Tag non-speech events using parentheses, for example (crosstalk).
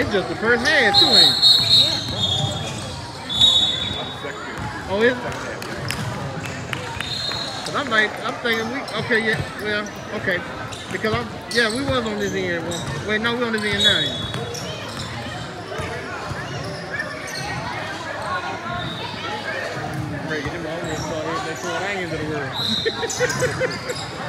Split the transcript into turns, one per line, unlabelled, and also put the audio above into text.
It's just the first half, too, ain't it? Oh, is it? But I'm like, I'm thinking we, okay, yeah, well, okay. Because I'm, yeah, we was on this end. Well, wait, no, we on this end now. Yeah. Breaking them all saw so they throw it to the world. (laughs)